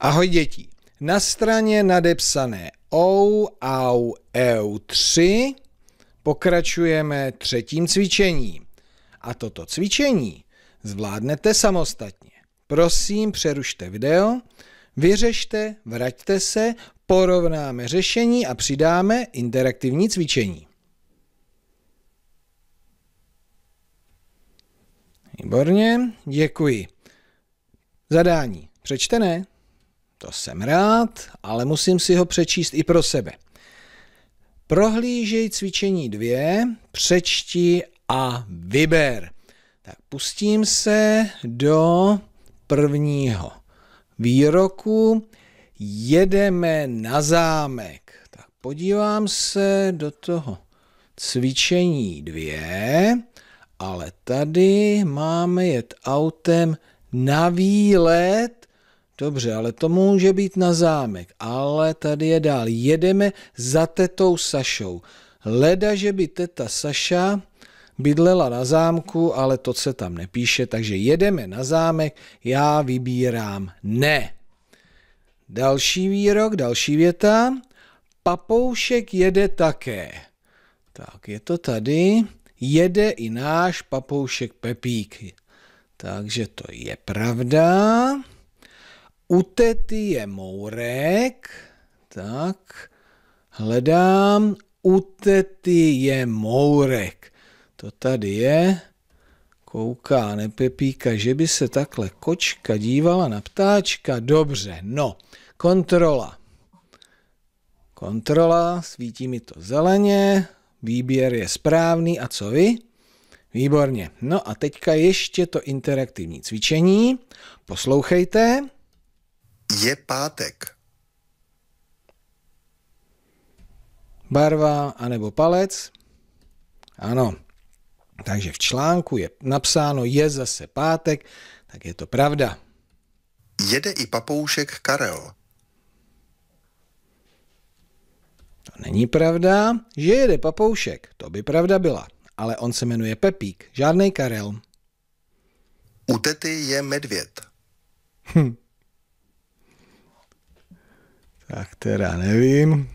Ahoj děti. Na straně nadepsané OU, AU, EU 3 pokračujeme třetím cvičením. A toto cvičení zvládnete samostatně. Prosím, přerušte video, vyřešte, vraťte se, porovnáme řešení a přidáme interaktivní cvičení. Výborně, děkuji. Zadání přečtené? To jsem rád, ale musím si ho přečíst i pro sebe. Prohlížej cvičení dvě, přečti a vyber. Tak pustím se do prvního výroku. Jedeme na zámek. Tak podívám se do toho cvičení dvě, ale tady máme jet autem na výlet Dobře, ale to může být na zámek, ale tady je dál. Jedeme za tetou Sašou. Leda, že by teta Saša bydlela na zámku, ale to se tam nepíše, takže jedeme na zámek, já vybírám ne. Další výrok, další věta. Papoušek jede také. Tak, je to tady. Jede i náš papoušek Pepík. Takže to je pravda. U tety je mourek, tak, hledám, u tety je mourek. To tady je, kouká nepepíka, že by se takhle kočka dívala na ptáčka. Dobře, no, kontrola. Kontrola, svítí mi to zeleně, výběr je správný a co vy? Výborně. No a teďka ještě to interaktivní cvičení. Poslouchejte. Je pátek. Barva anebo palec? Ano. Takže v článku je napsáno je zase pátek, tak je to pravda. Jede i papoušek Karel. To není pravda, že jede papoušek, to by pravda byla, ale on se jmenuje Pepík, žádný Karel. U tety je medvěd. Hm. Tak teda nevím,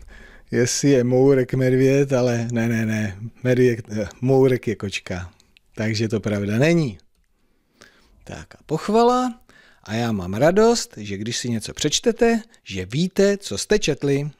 jestli je mourek medvěd, ale ne, ne, ne, medvěd, eh, mourek je kočka. Takže to pravda není. Tak a pochvala. A já mám radost, že když si něco přečtete, že víte, co jste četli.